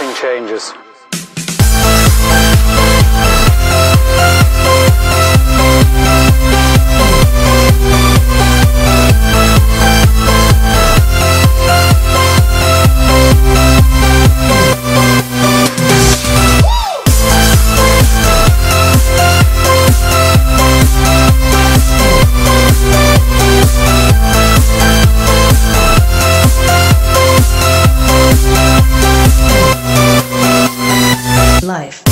nothing changes. Life.